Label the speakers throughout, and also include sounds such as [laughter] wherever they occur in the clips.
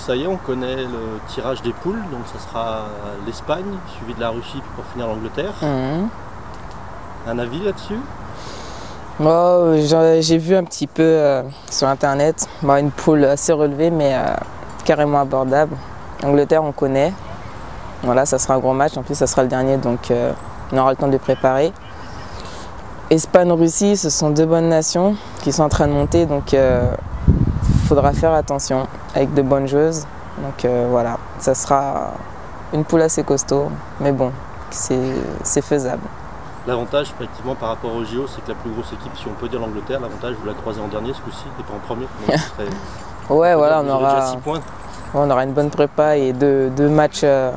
Speaker 1: Donc ça y est, on connaît le tirage des poules. Donc ça sera l'Espagne, suivi de la Russie pour finir l'Angleterre.
Speaker 2: Mhm.
Speaker 1: Un avis là-dessus?
Speaker 2: Bon, j'ai vu un petit peu euh, sur internet Bon, une poule assez relevée mais euh, carrément abordable. Angleterre on connaît. Voilà, ça sera un gros match. En plus ça sera le dernier donc euh, on aura le temps de préparer. Espagne-Russie, ce sont deux bonnes nations qui sont en train de monter donc il faudra faire attention avec de bonnes joueuses. Donc euh, voilà, ça sera une poule assez costaud mais bon, c'est faisable.
Speaker 1: L'avantage, effectivement, par rapport au JO, c'est que la plus grosse équipe, si on peut dire l'Angleterre, l'avantage, vous la croisez en dernier ce coup-ci et pas en premier. Donc, serait-
Speaker 2: Ouais, voilà, on aura.
Speaker 1: six points.
Speaker 2: On aura une bonne prépa et deux, deux matchs euh,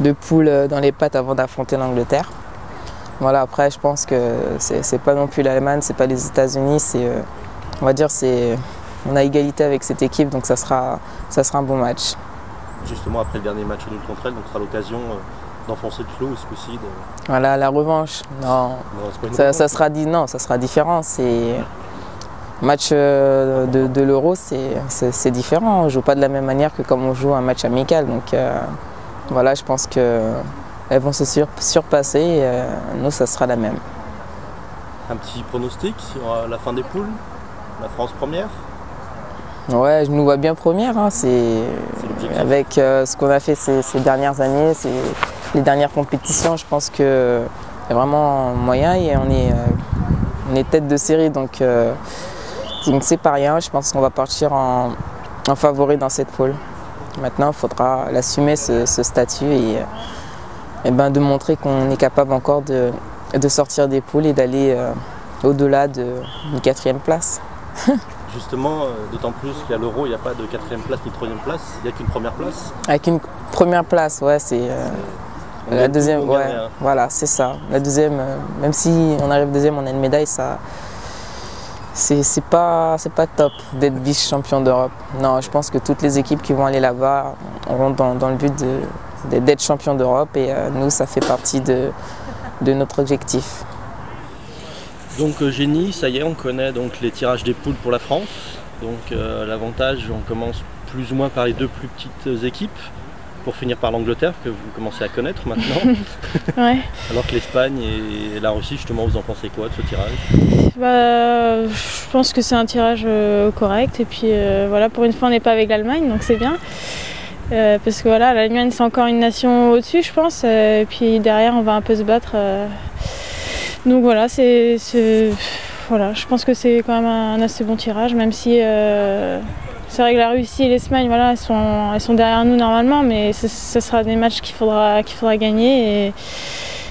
Speaker 2: de poule euh, dans les pattes avant d'affronter l'Angleterre. Voilà, après, je pense que c'est c'est pas non plus l'Allemagne, c'est pas les États-Unis, c'est, euh, on va dire, c'est, on a égalité avec cette équipe, donc ça sera, ça sera un bon match.
Speaker 1: Justement, après le dernier match nul contre elle, donc ce sera l'occasion euh, d'enfoncer le clou ce coup-ci. de-
Speaker 2: Voilà, la revanche. Non,
Speaker 1: Non,
Speaker 2: ça, sera dit, non, ça sera différent. C'est match euh, de, de l'Euro, c'est différent. On joue pas de la même manière que comme on joue un match amical. Donc euh, voilà, je pense que elles vont se sur- surpasser. et, euh, nous, ça sera la même.
Speaker 1: Un petit pronostic sur euh, la fin des poules La France première?
Speaker 2: Ouais, je nous vois bien première. hein, c'est
Speaker 1: C'est
Speaker 2: avec euh, ce qu'on a fait ces, ces dernières années, ces- les dernières compétitions, je pense que y a vraiment moyen et on est, euh, on est tête de série, donc euh, donc c'est pas rien. Je pense qu'on va partir en, en favori dans cette poule. Maintenant, il faudra l'assumer ce, ce statut et, euh, et ben, de montrer qu'on est capable encore de, de sortir des poules et d'aller au-delà de- d'une quatrième place. [laughs]
Speaker 1: Justement, euh, d'autant plus qu'à l'Euro, il n'y a pas de quatrième place ni de troisième place, il n'y a qu'une première place.
Speaker 2: Avec une première place, ouais, c'est euh, la
Speaker 1: gagne
Speaker 2: deuxième, ouais,
Speaker 1: gagne
Speaker 2: voilà, c'est ça. La deuxième, euh, même si on arrive deuxième, on a une médaille, ça, c'est pas, pas top d'être vice-champion d'Europe. Non, je pense que toutes les équipes qui vont aller là-bas auront dans, dans le but de- de- d'être champion d'Europe et euh, nous, ça fait partie de, de notre objectif.
Speaker 1: Donc euh, génie, ça y est, on connaît donc les tirages des poules pour la France. Donc euh, l'avantage, on commence plus ou moins par les deux plus petites équipes, pour finir par l'Angleterre, que vous commencez à connaître maintenant. [laughs]
Speaker 3: Ouais.
Speaker 1: Alors que l'Espagne et la Russie, justement, vous en pensez quoi de ce tirage?
Speaker 3: Bah, je pense que c'est un tirage euh, correct. Et puis euh, voilà, pour une fois, on n'est pas avec l'Allemagne, donc c'est bien. Euh, parce que voilà, l'Allemagne, c'est encore une nation au-dessus, je pense. Euh, et puis derrière, on va un peu se battre. Donc voilà, c'est. Voilà, je pense que c'est quand même un assez bon tirage, même si. euh, c'est vrai que la Russie et l'Espagne, voilà, elles sont, derrière nous normalement, mais ce, sera des matchs qu'il faudra, gagner.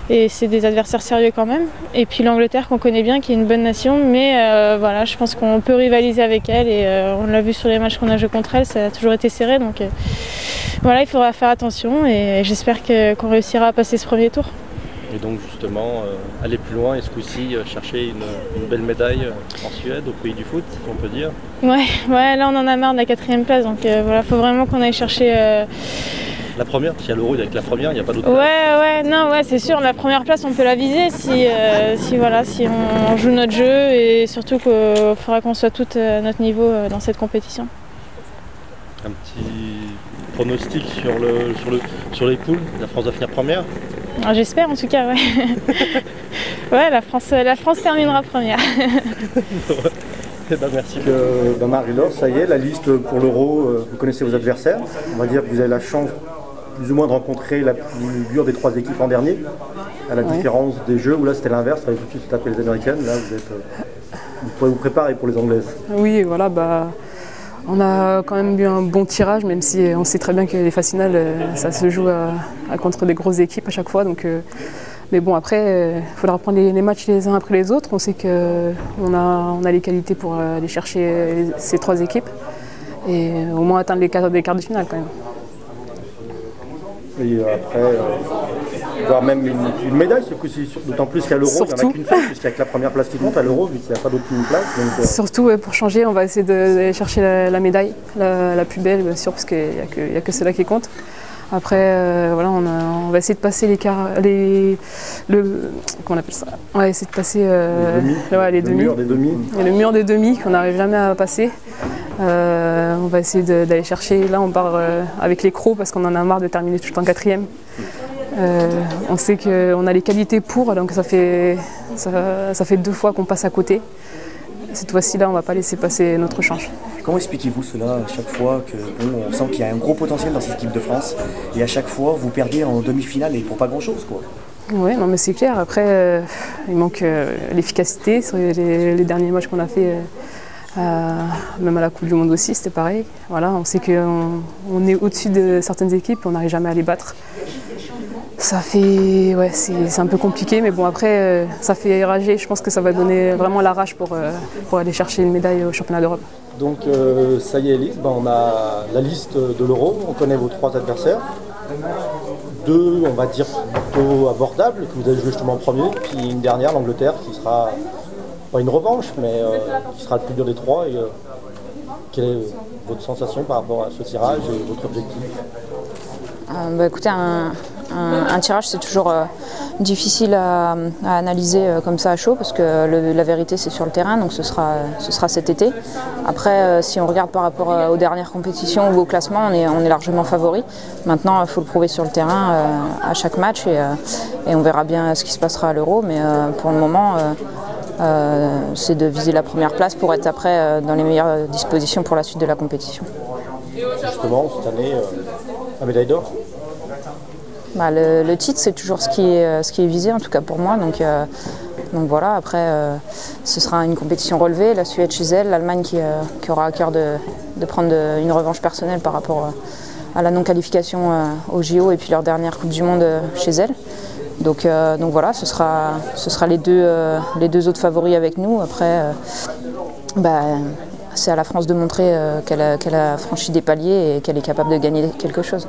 Speaker 3: Et, c'est des adversaires sérieux quand même. Et puis l'Angleterre qu'on connaît bien, qui est une bonne nation, mais euh, voilà, je pense qu'on peut rivaliser avec elle et euh, on l'a vu sur les matchs qu'on a joué contre elle, ça a toujours été serré. Donc voilà, il faudra faire attention et j'espère qu'on réussira à passer ce premier tour.
Speaker 1: Et donc justement, euh, aller plus loin et ce coup-ci, euh, chercher une, une belle médaille euh, en Suède, au pays du foot, on peut dire.
Speaker 3: Ouais, ouais, là on en a marre de la quatrième place, donc voilà, faut vraiment qu'on aille chercher.
Speaker 1: La première, si à l'Euro, il y a que la première, il n'y a pas d'autre
Speaker 3: Ouais,
Speaker 1: place.
Speaker 3: ouais, non, ouais, c'est sûr, la première place on peut la viser si, si, voilà, si on joue notre jeu et surtout qu'il faudra qu'on soit toutes à notre niveau dans cette compétition.
Speaker 1: Un petit pronostic sur, le, sur, le, sur les poules. La France va finir première.
Speaker 3: Ah, J'espère en tout cas, ouais. [laughs] ouais, la France, la France terminera première. [laughs]
Speaker 1: Eh ben, merci.
Speaker 4: Euh, bah, Marie-Laure, ça y est, la liste pour l'Euro, euh, vous connaissez vos adversaires. On va dire que vous avez la chance plus ou moins de rencontrer la plus dure des trois équipes en dernier, à la différence des jeux où là c'était l'inverse, il fallait tout de suite se taper les américaines, là vous êtes... euh, vous pourrez vous préparer pour les anglaises.
Speaker 5: Oui, voilà, bah, on a quand même eu un bon tirage, même si on sait très bien que les phases finales, euh, ça se joue à contre des grosses équipes à chaque fois. Donc, euh, mais bon, après, il faudra prendre les, matchs les uns après les autres. On sait qu'on a, les qualités pour euh, aller chercher ces trois équipes et euh, au moins atteindre les quarts, de finale quand même.
Speaker 4: Euh, après, euh, voire même une, une médaille d'autant plus qu'à l'Euro, il n'y en a qu'une seule, puisqu'il n'y a que la première place qui compte à l'Euro, vu qu'il n'y a pas d'autre place. Donc, euh,
Speaker 5: Surtout pour changer, on va essayer d'aller chercher la, la médaille, la, la plus belle, bien sûr, parce qu'il n'y a que, que celle-là qui compte. Après, euh, voilà, on, a- on va essayer de passer les quarts, les, le, comment on appelle ça? On va essayer de passer euh,
Speaker 4: les demi,
Speaker 5: ouais, les
Speaker 4: le
Speaker 5: demi.
Speaker 4: mur des demi.
Speaker 5: Et le mur des demi qu'on n'arrive jamais à passer. on va essayer d'aller chercher. Là, on part avec les crocs parce qu'on en a marre de terminer tout le temps quatrième. on sait qu'on a les qualités pour, donc ça fait, ça fait deux fois qu'on passe à côté cette fois-ci là on ne va pas laisser passer notre chance.
Speaker 6: Comment expliquez-vous cela à chaque fois que on sent qu'il y a un gros potentiel dans cette équipe de France et à chaque fois vous perdez en demi-finale et pour pas grand-chose quoi?
Speaker 5: Oui, non mais c'est clair. Après, euh, il manque euh, l'efficacité sur les, derniers matchs qu'on a fait. Euh, même à la Coupe du Monde aussi, c'était pareil. Voilà, on sait qu'on est au-dessus de certaines équipes et on n'arrive jamais à les battre. Ça fait, ouais, c'est un peu compliqué, mais bon après, euh, ça fait rager. Je pense que ça va donner vraiment la rage pour, euh, pour aller chercher une médaille au championnat d'Europe.
Speaker 1: Donc euh, ça y est, Elise, ben, on a la liste de l'Euro, on connaît vos trois adversaires. Deux, on va dire plutôt abordables, que vous avez joué justement en premier, puis une dernière, l'Angleterre, qui sera pas une revanche, mais qui sera le plus dur des trois. Et, quelle est votre sensation par rapport à ce tirage et votre objectif?
Speaker 7: Bah, Écoutez, un, un, tirage, c'est toujours euh, difficile à, analyser euh, comme ça à chaud parce que la vérité, c'est sur le terrain, donc ce sera, ce sera cet été. Après, euh, si on regarde par rapport aux dernières compétitions ou au classement, on est, on est largement favori. Maintenant, il faut le prouver sur le terrain à chaque match et, et, on verra bien ce qui se passera à l'Euro. Mais pour le moment, c'est de viser la première place pour être après dans les meilleures dispositions pour la suite de la compétition.
Speaker 1: Justement, cette année, la médaille d'or?
Speaker 7: Bah, le, titre, c'est toujours ce qui, est, euh, ce qui est visé, en tout cas pour moi. Donc, euh, voilà, après, euh, ce sera une compétition relevée. La Suède chez elle, l'Allemagne qui, aura à cœur de, prendre une revanche personnelle par rapport à la non-qualification au JO et puis leur dernière Coupe du Monde chez elle. Donc, voilà, ce sera, les, deux, autres favoris avec nous. Après, bah, c'est à la France de montrer qu'elle a franchi des paliers et qu'elle est capable de gagner quelque chose.